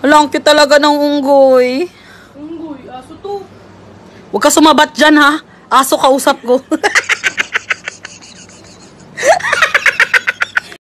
Wala, ang cute talaga ng unggoy. Unggoy, aso to. Huwag ka sumabat dyan, ha? Aso kausap ko.